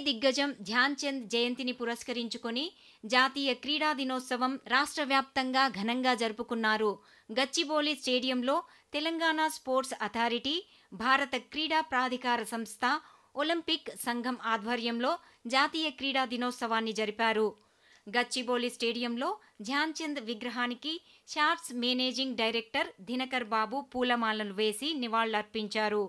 దిగ్గజం ధ్యాన్ చంద్ జయంతిని పురస్కరించుకొని జాతీయ క్రీడా దినోత్సవం రాష్ట్ర వ్యాప్తంగా ఘనంగా జరుపుకున్నారు. గచ్చిబౌలి స్టేడియంలో తెలంగాణ స్పోర్ట్స్ అథారిటీ భారత క్రీడా ప్రాధికార సంస్థ ఒలింపిక్ సంఘం ఆధ్వర్యంలో జాతీయ క్రీడా దినోత్సవాన్ని జరిపారు. గచ్చిబౌలి స్టేడియంలో ధ్యాన్ చంద్ విగ్రహానికి sports managing director Dinakar Babu పూలమాలలు వేసి నివాళులర్పించారు.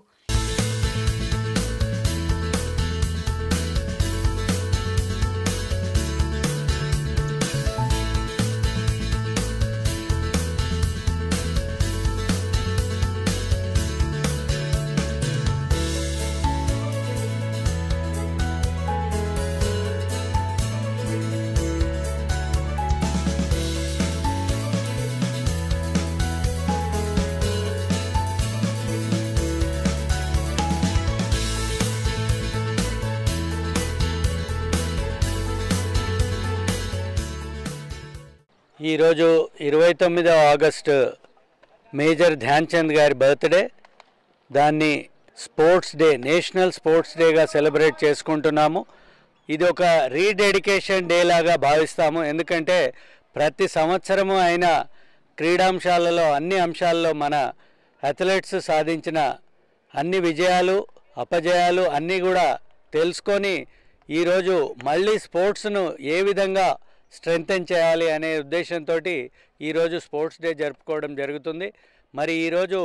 ఈరోజు ఇరవై తొమ్మిదవ ఆగస్టు మేజర్ ధ్యాన్చంద్ గారి బర్త్డే. దాన్ని స్పోర్ట్స్ డే నేషనల్ స్పోర్ట్స్ డేగా సెలబ్రేట్ చేసుకుంటున్నాము. ఇది ఒక రీడెడికేషన్ డే లాగా భావిస్తాము. ఎందుకంటే ప్రతి సంవత్సరము అయిన క్రీడాంశాలలో అన్ని అంశాల్లో మన అథ్లెట్స్ సాధించిన అన్ని విజయాలు అపజయాలు అన్నీ కూడా తెలుసుకొని ఈరోజు మళ్ళీ స్పోర్ట్స్ను ఏ విధంగా స్ట్రెంగ్తెన్ చేయాలి అనే ఉద్దేశంతో ఈరోజు స్పోర్ట్స్ డే జరుపుకోవడం జరుగుతుంది. మరి ఈరోజు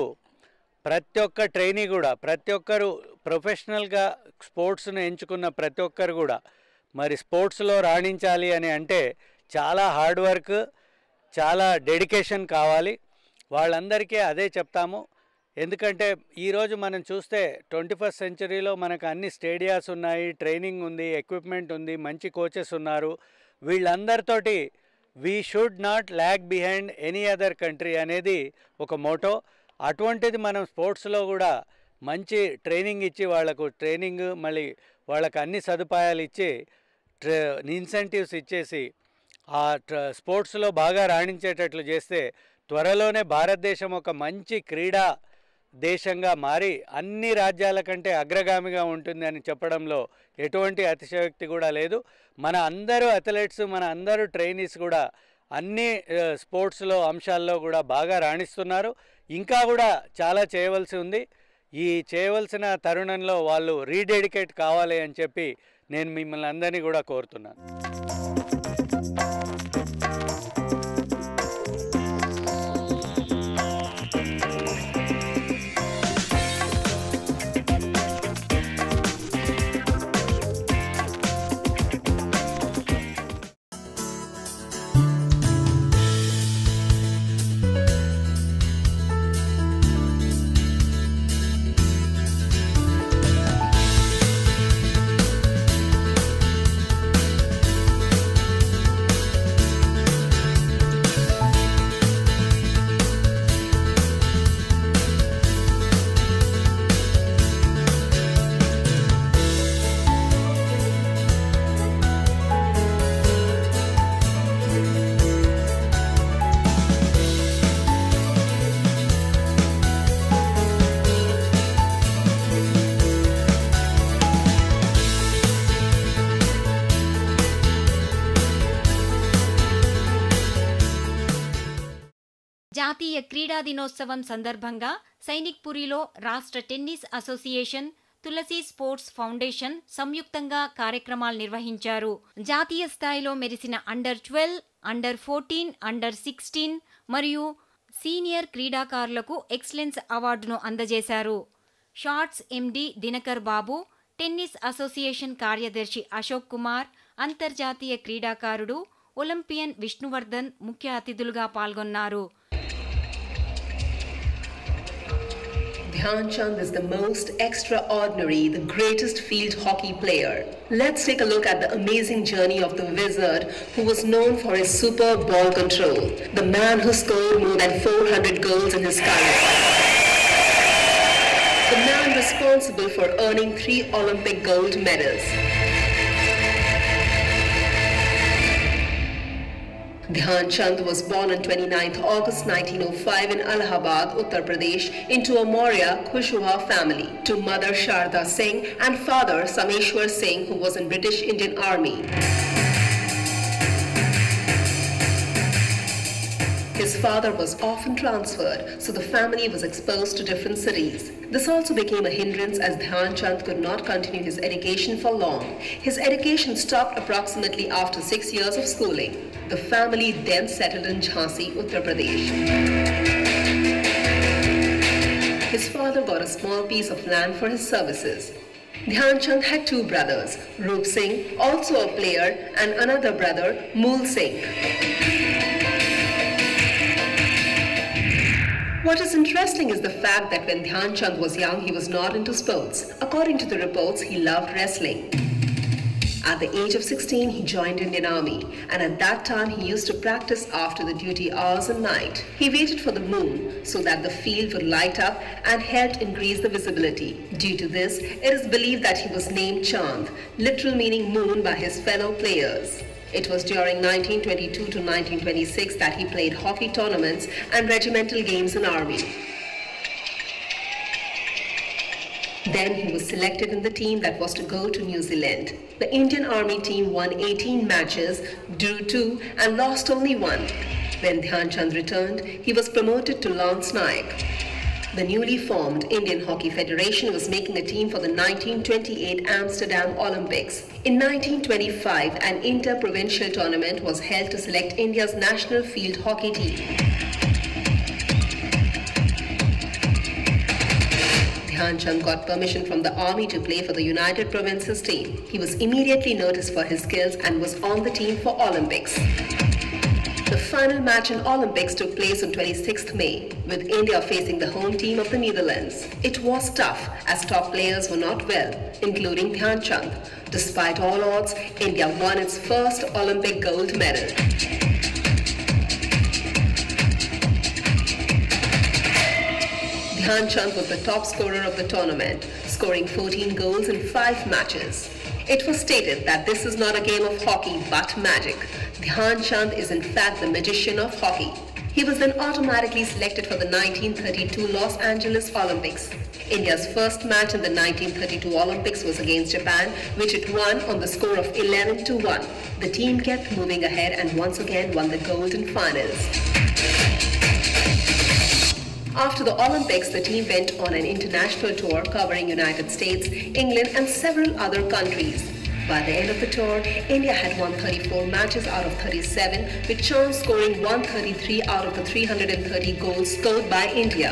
ప్రతి ఒక్క ట్రైనీ కూడా ప్రతి ఒక్కరు ప్రొఫెషనల్గా స్పోర్ట్స్ను ఎంచుకున్న ప్రతి ఒక్కరు కూడా మరి స్పోర్ట్స్లో రాణించాలి అని అంటే చాలా హార్డ్ వర్క్ చాలా డెడికేషన్ కావాలి. వాళ్ళందరికీ అదే చెప్తాము. ఎందుకంటే ఈరోజు మనం చూస్తే ట్వంటీ ఫస్ట్ సెంచరీలో మనకు అన్ని స్టేడియాస్ ఉన్నాయి ట్రైనింగ్ ఉంది ఎక్విప్మెంట్ ఉంది మంచి కోచెస్ ఉన్నారు. వీళ్ళందరితోటి we should not lag behind any other country అనేది ఒక మోటో. అటువంటిది మనం స్పోర్ట్స్లో కూడా మంచి ట్రైనింగ్ ఇచ్చి వాళ్ళకు ట్రైనింగ్ మళ్ళీ వాళ్ళకు అన్ని సదుపాయాలు ఇచ్చి ట్రే ఇన్సెంటివ్స్ ఇచ్చేసి ఆ స్పోర్ట్స్లో బాగా రాణించేటట్లు చేస్తే త్వరలోనే భారతదేశం ఒక మంచి క్రీడా దేశంగా మారి అన్ని రాజ్యాల కంటే అగ్రగామిగా ఉంటుంది అని చెప్పడంలో ఎటువంటి అతిశయోక్తి కూడా లేదు. మన అందరూ అథ్లెట్స్ మన అందరూ ట్రైనీస్ కూడా అన్ని స్పోర్ట్స్లో అంశాల్లో కూడా బాగా రాణిస్తున్నారు. ఇంకా కూడా చాలా చేయవలసి ఉంది. ఈ చేయవలసిన తరుణంలో వాళ్ళు రీడెడికేట్ కావాలి అని చెప్పి నేను మిమ్మల్ని అందరినీ కూడా కోరుతున్నాను. జాతీయ క్రీడా దినోత్సవం సందర్భంగా సైనిక్పురిలో రాష్ట్ర tennis association Tulasi sports foundation సంయుక్తంగా కార్యక్రమాలు నిర్వహించారు. జాతీయ స్థాయిలో మెరిసిన under twelve under fourteen under sixteen మరియు సీనియర్ క్రీడాకారులకు ఎక్సలెన్స్ అవార్డును అందజేశారు. Shorts MD Dinakar Babu tennis association కార్యదర్శి అశోక్ కుమార్ అంతర్జాతీయ క్రీడాకారుడు ఒలింపియన్ విష్ణువర్ధన్ ముఖ్య అతిథులుగా పాల్గొన్నారు. Dhyan Chand is the most extraordinary, the greatest field hockey player. Let's take a look at the amazing journey of the wizard who was known for his superb ball control, the man who scored more than 400 goals in his career. The man responsible for earning three Olympic gold medals. Dhyan Chand was born on 29th August 1905 in Allahabad, Uttar Pradesh, into a Maurya Kushwaha family to mother Sharda Singh and father Sameshwar Singh, who was in British Indian Army. His father was often transferred, so the family was exposed to different cities. This also became a hindrance as Dhyan Chand could not continue his education for long. His education stopped approximately after six years of schooling. The family then settled in Jhansi, Uttar Pradesh. His father got a small piece of land for his services. Dhyan Chand had two brothers, Roop Singh, also a player, and another brother, Mool Singh. What is interesting is the fact that when Dhyan Chand was young, he was not into sports. According to the reports, he loved wrestling. At the age of 16, he joined Indian Army, and at that time he used to practice after the duty hours and night. He waited for the moon so that the field would light up and helped increase the visibility. Due to this, it is believed that he was named Chand, literal meaning moon by his fellow players. It was during 1922 to 1926 that he played hockey tournaments and regimental games in army. Then he was selected in the team that was to go to New Zealand. The Indian Army team won 18 matches, drew 2 and lost only one. When Dhyan Chand returned, he was promoted to Lance Naik. The newly formed Indian Hockey Federation was making a team for the 1928 Amsterdam Olympics. In 1925, an inter-provincial tournament was held to select India's national field hockey team. Dhyan Chand got permission from the army to play for the United Provinces team. He was immediately noticed for his skills and was on the team for Olympics. The final match in Olympics took place on 26th May, with India facing the home team of the Netherlands. It was tough as top players were not well, including Dhyan Chand. Despite all odds, India won its first Olympic gold medal. Dhyan Chand was the top scorer of the tournament, scoring 14 goals in 5 matches. It was stated that this is not a game of hockey but magic. Dhyan Chand is in fact the magician of hockey. He was then automatically selected for the 1932 Los Angeles Olympics. India's first match in the 1932 Olympics was against Japan, which it won on the score of 11 to 1. The team kept moving ahead and once again won the gold in finals. After the Olympics, the team went on an international tour covering United States, England and several other countries. By the end of the tour, India had won 34 matches out of 37, with Chand scoring 133 out of the 330 goals scored by India.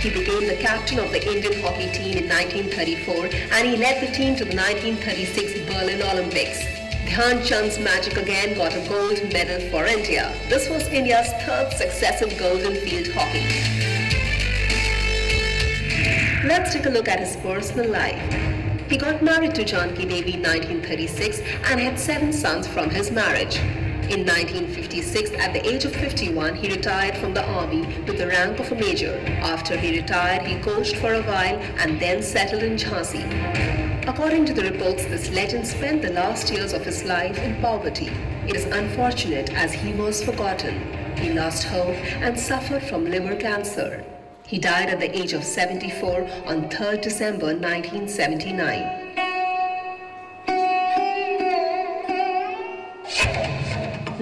He became the captain of the Indian hockey team in 1934 and he led the team to the 1936 Berlin Olympics. Dhyan Chand's magic again got a gold medal for India. This was India's third successive gold in field hockey. Let's take a look at his personal life. He got married to Janki Devi in 1936 and had seven sons from his marriage. In 1956, at the age of 51, he retired from the army with the rank of a major. After he retired, he coached for a while and then settled in Jhansi. According to the reports, this legend spent the last years of his life in poverty. It is unfortunate as he was forgotten. He lost hope and suffered from liver cancer. He died at the age of 74 on 3rd December 1979.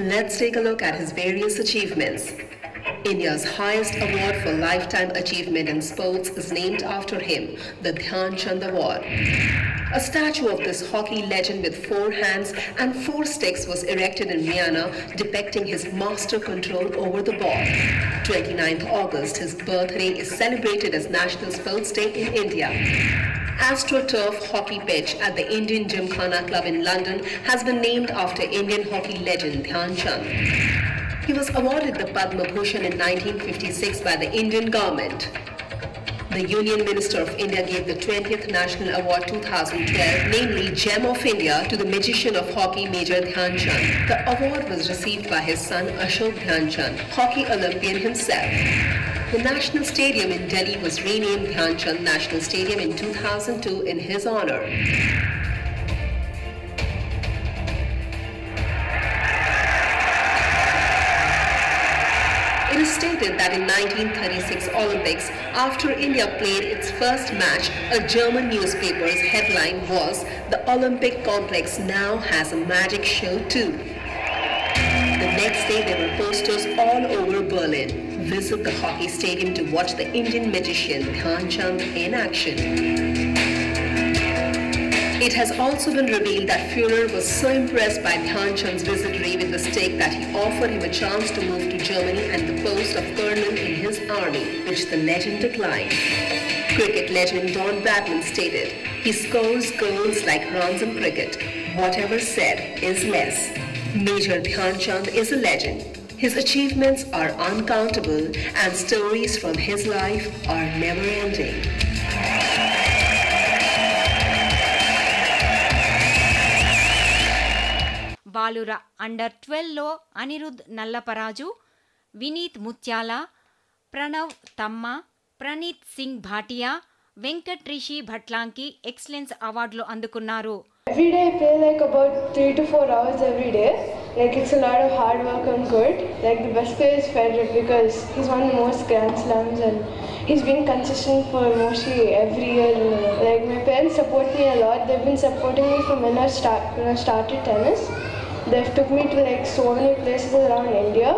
Let's take a look at his various achievements. India's highest award for lifetime achievement in sports is named after him, the Dhyan Chand Award. A statue of this hockey legend with four hands and four sticks was erected in Vienna depicting his master control over the ball. 29th August, his birthday is celebrated as National Sports Day in India. AstroTurf hockey pitch at the Indian Gymkhana Club in London has been named after Indian hockey legend Dhyan Chand. He was awarded the Padma Bhushan in 1956 by the Indian government. The Union Minister of India gave the 20th National Award 2012, namely Gem of India, to the magician of hockey Major Dhyan Chand. The award was received by his son Ashok Dhyan Chand, hockey Olympian himself. The National Stadium in Delhi was renamed Dhyanchand National Stadium in 2002 in his honor. It is stated that in 1936 Olympics, after India played its first match, a German newspaper's headline was, The Olympic Complex now has a magic show too. The next day there were posters all over Berlin. Visit the hockey stadium to watch the Indian magician Dhyan Chand in action. It has also been revealed that Führer was so impressed by Dhyan Chand's wizardry with the stake that he offered him a chance to move to Germany and the post of colonel in his army, which the legend declined. Cricket legend Don Bradman stated, he scores goals like runs in cricket. Whatever said is less. Major Dhyan Chand is a legend. His achievements are uncountable and stories from his life are never ending. బాలుర under ట్వెల్వ్లో Anirudh Nallaparaju Vineeth Muthyala Pranav Thamma Praneeth Singh Bhatia Venkat Rishi Bhatlanki excellence అవార్డులు అందుకున్నారు Every day I play like about three to four hours every day. Like it's a lot of hard work on court. Like the best player is Federer because he's won the most Grand Slams and he's been consistent for mostly every year. Like my parents support me a lot. They've been supporting me from when I start when I started tennis. They've took me to like so many places around India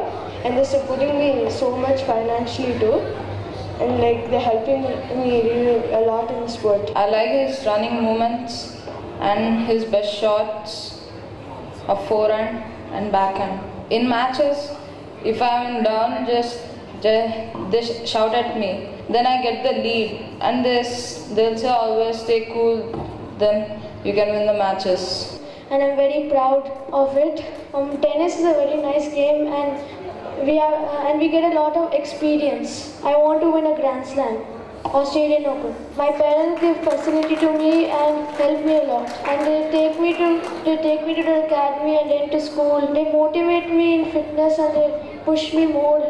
and they're supporting me so much financially too. And like they're helping me really a lot in the sport. I like his running movements and his best shots of forehand and backhand. In matches, if I'm down, just, just they shout at me. Then I get the lead, and this they'll say always stay cool. Then you can win the matches. and I'm very proud of it. Um, tennis is a very nice game, and we are uh, and we get a lot of experience. I want to win a Grand Slam, Australian Open. My parents give facility to me and help me a lot, and they take me to they take me to the academy and then to school. They motivate me in fitness and they push me more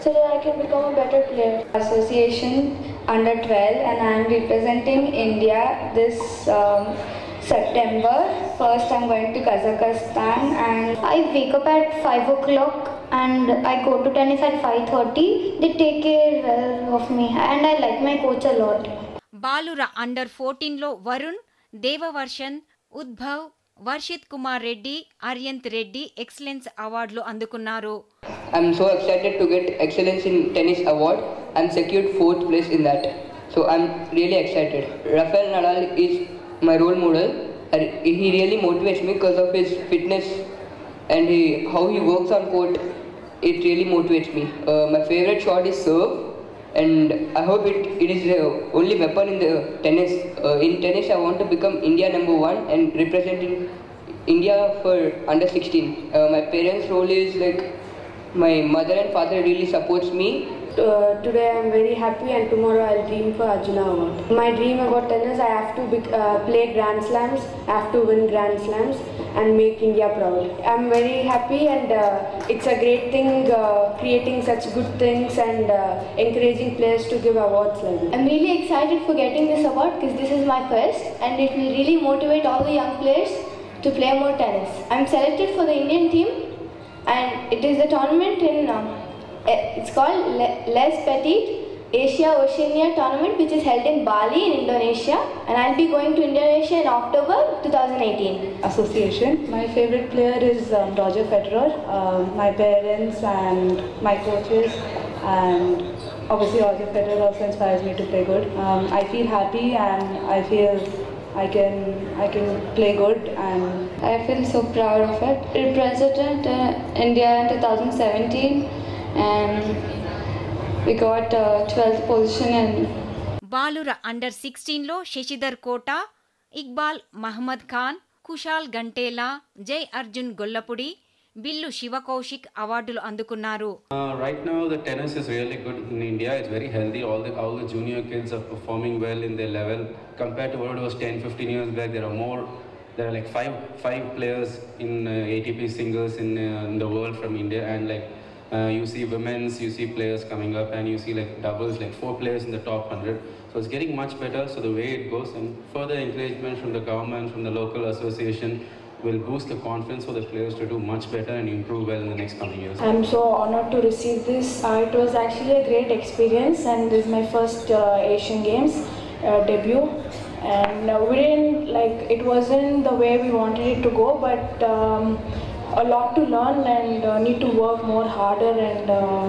so that I can become a better player. Association under 12 and I am representing India this um, September. First I'm going to Kazakhstan and I wake up at 5 o'clock and I go to tennis at 5.30. They take care well of me and I like my coach a lot. బాలుర under ఫోర్టీన్లో Varun దేవవర్షన్ Udbhav Varshith Kumar Reddy అర్యంత్ Reddy excellence అవార్డులు అందుకున్నారు I'm so excited to get Excellence in Tennis Award and secured fourth place in that. So I'm really excited. Rafael Nadal is my role model. and He really motivates me because of his fitness and he, how he works on court. It really motivates me. Uh, my favorite shot is serve, and I hope it, it is the only weapon in the tennis. Uh, in tennis, I want to become India number one and representing India for under 16. Uh, my parents' role is like my mother and father really supports me. Uh, today I'm very happy and tomorrow I'll dream for Arjuna Award. My dream about tennis, I have to bec- uh, play Grand Slams, I have to win Grand Slams and make India proud. I'm very happy and uh, it's a great thing uh, creating such good things and uh, encouraging players to give awards like. I'm really excited for getting this award because this is my first and it will really motivate all the young players to play more tennis. I'm selected for the Indian team and it is a tournament in, eh, it's called Les Petit Asia Oceania tournament which is held in Bali in Indonesia and I'll be going to Indonesia in October 2018. association. My favorite player is um, Roger Federer. Um, my parents and my coaches, and obviously Roger Federer also inspires me to play good. Um, I feel happy and I feel I can I can play good and I feel so proud of it. Represented uh, India in 2017 and we got uh, 12th position in బాలుర under సిక్స్టీన్లో శశిధర్ కోట ఇక్బాల్ మహమ్మద్ ఖాన్ కుషాల్ గంటేలా జై Arjun గొల్లపుడి bill శివకౌశిక్ అవార్డులు అందుకున్నారు Uh, right now, the tennis is really good in India. It's very healthy. All the all the junior kids are performing well in their level compared to what it was 10, 15 years back. There are more. There are like five five players in uh, ATP singles in, uh, in the world from India, and like uh, you see women's, you see players coming up, and you see like doubles, like four players in the top hundred. So it's getting much better. So the way it goes, and further encouragement from the government, from the local association, will boost the confidence for the players to do much better and improve well in the next coming years. I'm so honored to receive this. Uh, it was actually a great experience, and this is my first uh, Asian Games uh, debut. And uh, we didn't like it wasn't the way we wanted it to go, but um, a lot to learn and uh, need to work more harder and uh,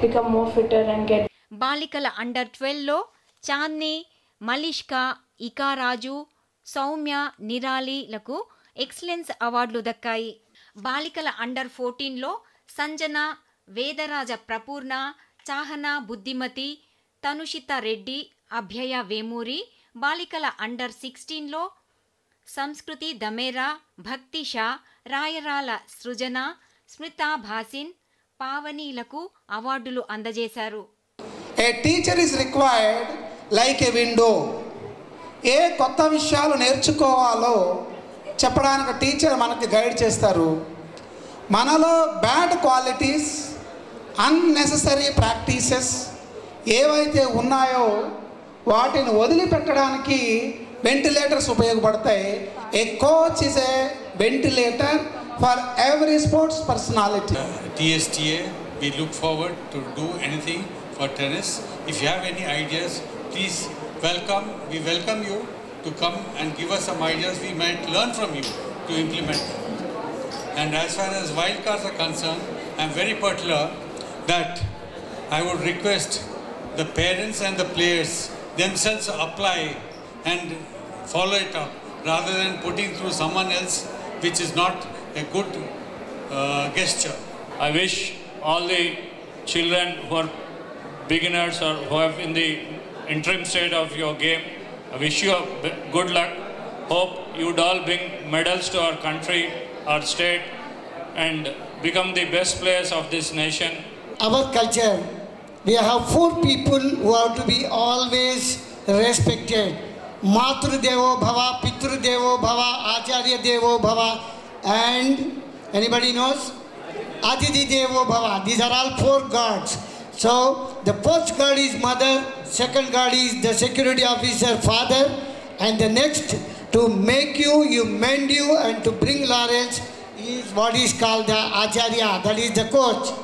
become more fitter and get బాలికల under ట్వెల్వ్లో చాంద్ని మలిష్కా ఇకారాజు సౌమ్య నిరాలిలకు excellence అవార్డులు దక్కాయి. బాలికల under ఫోర్టీన్లో సంజన వేదరాజ ప్రపూర్ణ చాహన బుద్ధిమతి తనుషిత రెడ్డి అభ్యయ వేమూరి బాలికల under సిక్స్టీన్లో సంస్కృతి దమేరా భక్తి షా రాయరాల సృజన స్మితా భాసిన్ పావనీలకు అవార్డులు అందజేశారు. A teacher is required like a window ఏ కొత్త విషయాలు నేర్చుకోవాలో చెప్పడానికి టీచర్ మనకి గైడ్ చేస్తారు. మనలో బ్యాడ్ క్వాలిటీస్ అన్నెసెసరీ ప్రాక్టీసెస్ ఏవైతే ఉన్నాయో వాటిని వదిలిపెట్టడానికి వెంటిలేటర్స్ ఉపయోగపడతాయి. A coach is a ventilator for every sports personality. Uh, we look forward to do anything for tennis. If you have any ideas, please welcome. We welcome you to come and give us some ideas. We might learn from you to implement And as far as wildcards are concerned, I'm very particular that I would request the parents and the players themselves apply and follow it up rather than putting through someone else which is not a good uh, gesture. I wish all the children who are beginners or who have in the interim state of your game, I wish you a b- good luck. Hope you'd all bring medals to our country, our state, and become the best players of this nation. our culture, we have four people who have to be always respected. Matru Devo Bhava, Pitru Devo Bhava, Acharya Devo Bhava, and anybody knows? Atithi Devo Bhava. These are all four gods. So the first god is mother, second god is the security officer father, and the next to make you, you mend you, and to bring laurels is what is called the Acharya, that is the coach.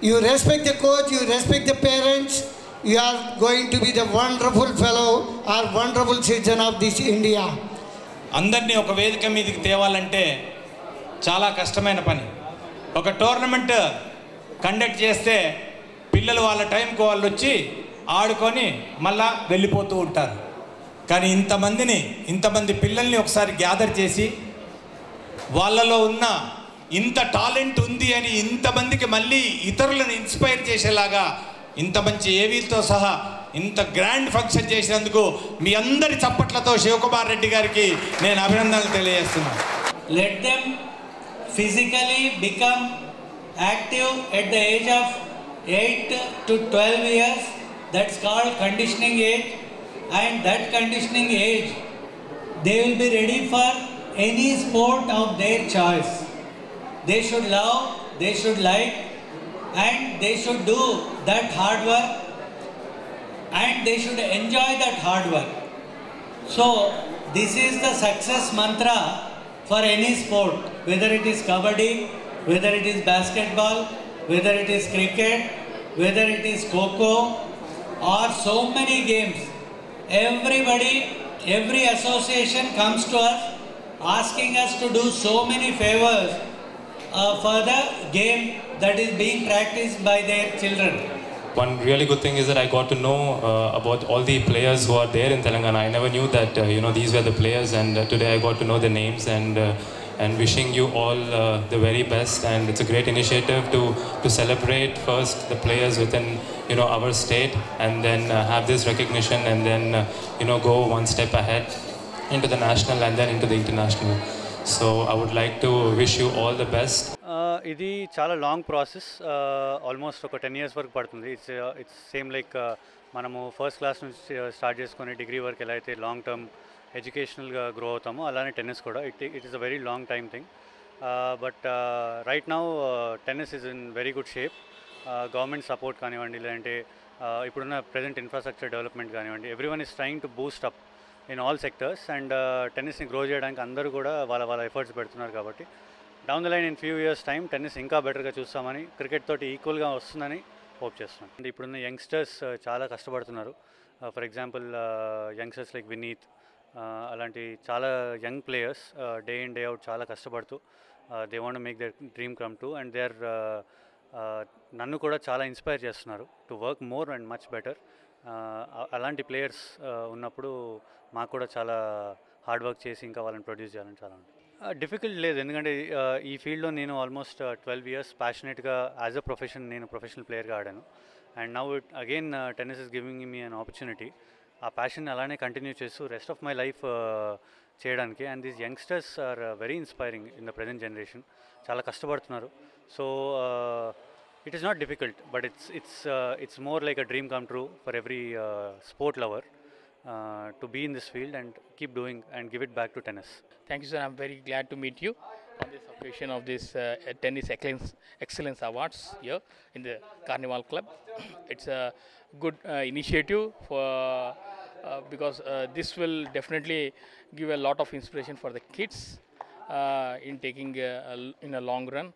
You respect the coach, you respect the parents, you are going to be the wonderful fellow or wonderful citizen of this India. అందరినీ ఒక వేదిక మీదకి తేవాలంటే చాలా కష్టమైన పని ఒక tournament conduct చేస్తే పిల్లలు వాళ్ళ టైంకి వాళ్ళు వచ్చి ఆడుకొని మళ్ళా వెళ్ళిపోతూ ఉంటారు కానీ ఇంతమందిని ఇంతమంది పిల్లల్ని ఒకసారి గ్యాదర్ చేసి వాళ్ళలో ఉన్న ఇంత టాలెంట్ ఉంది అని ఇంతమందికి మళ్ళీ ఇతరులను ఇన్స్పైర్ చేసేలాగా ఇంత మంచి ఏవీతో సహా ఇంత గ్రాండ్ ఫంక్షన్ చేసినందుకు మీ అందరి చప్పట్లతో శివకుమార్ రెడ్డి గారికి నేను అభినందనలు తెలియజేస్తున్నాను. Let them physically become active at the age of eight to twelve years that's called conditioning age and that conditioning age they will be ready for any sport of their choice they should love they should like and they should do that hard work. And they should enjoy that hard work. So this is the success mantra for any sport, whether it is kabaddi, whether it is basketball, whether it is cricket, whether it is kho or so many games. Everybody, every association comes to us asking us to do so many favors uh, for the game that is being practiced by their children. One really good thing is that I got to know uh, about all the players who are there in Telangana. I never knew that uh, you know these were the players, and uh, today I got to know the names and uh, and wishing you all uh, the very best. And it's a great initiative to to celebrate first the players within you know our state, and then uh, have this recognition, and then you know go one step ahead into the national and then into the international. So I would like to wish you all the best. ఇది చాలా long process almost ఒక ten years వరకు పడుతుంది. It's it's same like మనము first class నుంచి uh, start చేసుకొని degree వరకు ఎలా అయితే లాంగ్ టర్మ్ ఎడ్యుకేషనల్గా గ్రో అవుతామో అలానే టెన్నిస్ కూడా. It it is a very long time thing but right now tennis is in very good shape government support కానివ్వండి లేదంటే uh, ఇప్పుడున్న ప్రజెంట్ ఇన్ఫ్రాస్ట్రక్చర్ డెవలప్మెంట్ కానివ్వండి every one is trying to boost up in all sectors and టెన్నిస్ని grow చేయడానికి అందరూ కూడా వాళ్ళ వాళ్ళ efforts పెడుతున్నారు కాబట్టి down the line in few years time tennis ఇంకా బెటర్గా చూస్తామని క్రికెట్ తోటి ఈక్వల్గా వస్తుందని హోప్ చేస్తున్నాం. అంటే ఇప్పుడున్న యంగ్స్టర్స్ uh, చాలా కష్టపడుతున్నారు. For example youngsters like Vineeth అలాంటి చాలా young players day in day out చాలా కష్టపడుతూ they want make their dream come to and they are నన్ను కూడా చాలా ఇన్స్పైర్ చేస్తున్నారు to work more and much better అలాంటి ప్లేయర్స్ uh, ఉన్నప్పుడు మాకు కూడా చాలా హార్డ్ వర్క్ చేసి ఇంకా వాళ్ళని ప్రొడ్యూస్ చేయాలని చాలా ఉంటుంది డిఫికల్ట్ లేదు. ఎందుకంటే ఈ ఫీల్డ్లో నేను ఆల్మోస్ట్ ట్వెల్వ్ ఇయర్స్ ప్యాషనెట్గా యాజ్ అ ప్రొఫెషన్ నేను ప్రొఫెషనల్ ప్లేయర్గా ఆడాను. And now it again tennis is giving me an opportunity ఆ ప్యాషన్ అలానే కంటిన్యూ చేస్తూ రెస్ట్ ఆఫ్ మై లైఫ్ చేయడానికి. And these youngsters are very inspiring in the present generation చాలా కష్టపడుతున్నారు. So it is not difficult but it's it's it's more like a dream come true for every sport lover uh, to be in this field and keep doing and give it back to tennis. Thank you, sir. I'm very glad to meet you on this occasion of this uh, Tennis Excellence, Excellence Awards here in the Carnival Club. it's a good uh, initiative for uh, because uh, this will definitely give a lot of inspiration for the kids uh, in taking in a long run.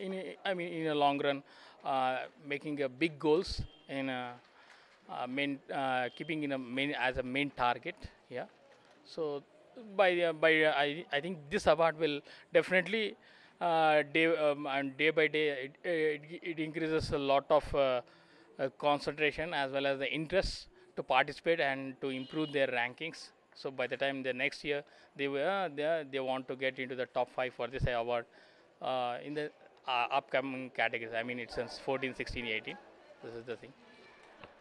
in mean, in a long run, making a big goals in. A, main uh, keeping in a main as a main target. Yeah. So by uh, by uh, I I think this award will definitely uh, day um, and day by day it, it, it increases a lot of uh, uh, concentration as well as the interest to participate and to improve their rankings. So by the time the next year they were they, they want to get into the top five for this award uh, in the uh, upcoming categories. I mean it's since 14, 16, 18. This is the thing.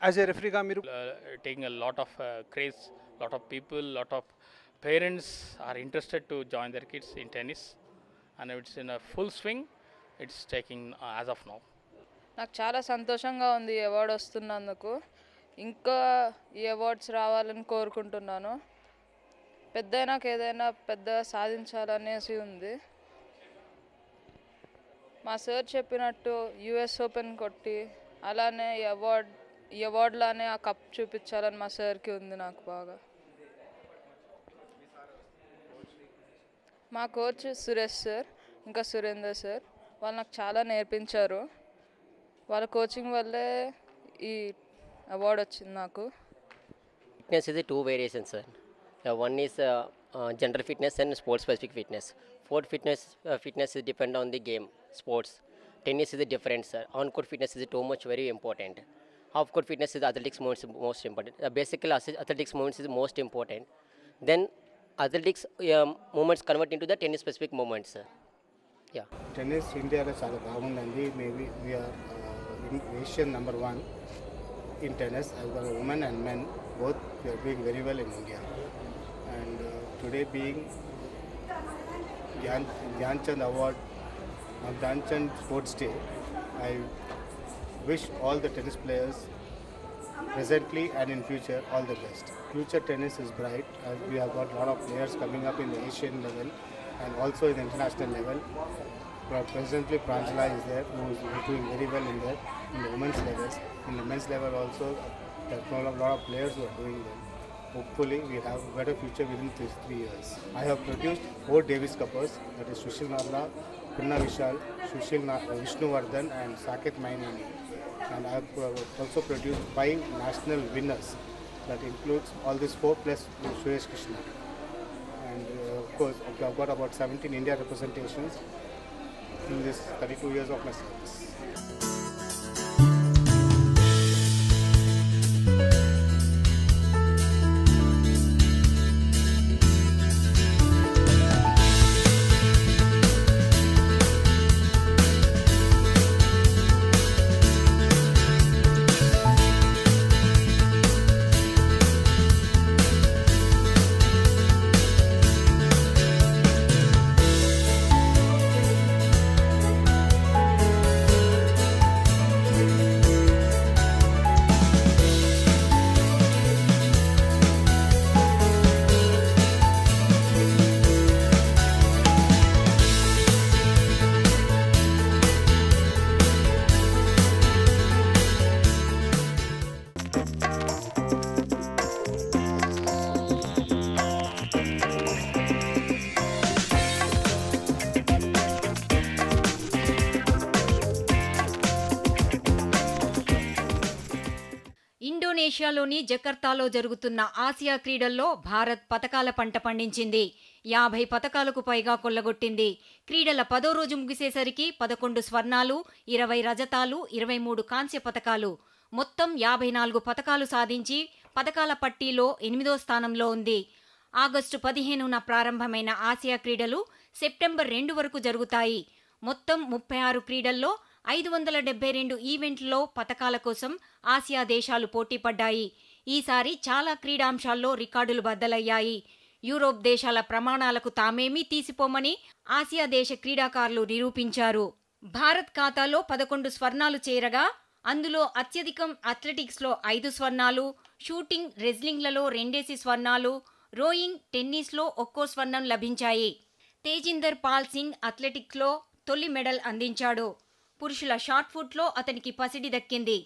As a రెఫరీగా మీరు taking a lot of craze lot of people lot of parents are interested to join their kids in tennis and it's in full swing it's taking as of now నాకు చాలా సంతోషంగా ఉంది ఈ award వస్తున్నందుకు. ఇంకా ఈ awards రావాలని కోరుకుంటున్నాను. పెద్ద నాకు ఏదైనా పెద్ద సాధించాలనేసి ఉంది. మా సార్ చెప్పినట్టు యుఎస్ ఓపెన్ కొట్టి అలానే ఈ అవార్డ్ ఈ అవార్డులోనే ఆ కప్ చూపించాలని మా సార్కి ఉంది నాకు బాగా. మా కోచ్ సురేష్ సార్ ఇంకా సురేందర్ సార్ వాళ్ళు నాకు చాలా నేర్పించారు. వాళ్ళ కోచింగ్ వల్లే ఈ అవార్డు వచ్చింది నాకు. ఫిట్నెస్ ఇది two variation sir. One is general fitness and sports specific fitness fourth fitness fitness is depend on the game sports tennis ఇది different sir on court fitness ఇది too much very important fitness is too much very important. Off court fitness is athletics most most important. Uh, basically, ath- athletics movements is most important. Then athletics um, movements convert into the tennis specific movements, sir. Yeah. Tennis ఇండియాలో చాలా బాగుందండి maybe we are Asian number one in tennis women and men both we are doing very well in India and today being Dhyan Dhyan Chand award Dhyan Chand sports day I wish all the tennis players presently and in future all the best. Future tennis is bright as we have got a lot of players coming up in the Asian level and also in the international level. Presently Pranjala is there who is doing very well in there in the women's levels. In the men's level also there are a lot of players who are doing well. Hopefully we have a better future within these three years. I have produced four Davis Cuppers that is Sushil Nagla, Pinna Vishal, Sushil Na- uh, Vishnuvardhan and Saket Myneni and I have uh, also produced five national winners that includes all these four plus Suresh Krishna. And uh, of course, I've got about 17 India representations in this 32 years of my service. ఇండోనేషియాలోని జకర్తాలో జరుగుతున్న Asia క్రీడల్లో భారత్ పతకాల పంట పండించింది. యాభై పతకాలకు పైగా కొల్లగొట్టింది. క్రీడల పదో రోజు ముగిసేసరికి పదకొండు స్వర్ణాలు ఇరవై రజతాలు ఇరవై మూడు కాంస్య పతకాలు. మొత్తం యాభై నాలుగు పతకాలు సాధించి పతకాల పట్టీలో ఎనిమిదో స్థానంలో ఉంది. ఆగస్టు పదిహేనున ప్రారంభమైన ఆసియా క్రీడలు సెప్టెంబర్ రెండు వరకు జరుగుతాయి. మొత్తం ముప్పై ఆరు క్రీడల్లో ఐదు వందల డెబ్బై రెండు ఈవెంట్లో పతకాల కోసం ఆసియా దేశాలు పోటీపడ్డాయి. ఈసారి చాలా క్రీడాంశాల్లో రికార్డులు బద్దలయ్యాయి. యూరోప్ దేశాల ప్రమాణాలకు తామేమీ తీసిపోమని ఆసియా దేశ క్రీడాకారులు నిరూపించారు. భారత్ ఖాతాలో పదకొండు స్వర్ణాలు చేరగా అందులో అత్యధికం అథ్లెటిక్స్లో ఐదు స్వర్ణాలు షూటింగ్ రెజ్లింగ్లలో రెండేసి స్వర్ణాలు రోయింగ్ టెన్నిస్లో ఒక్కో స్వర్ణం లభించాయి. తేజిందర్ పాల్ సింగ్ అథ్లెటిక్స్లో తొలి మెడల్ అందించాడు. పురుషుల షాట్ అతనికి పసిడి దక్కింది.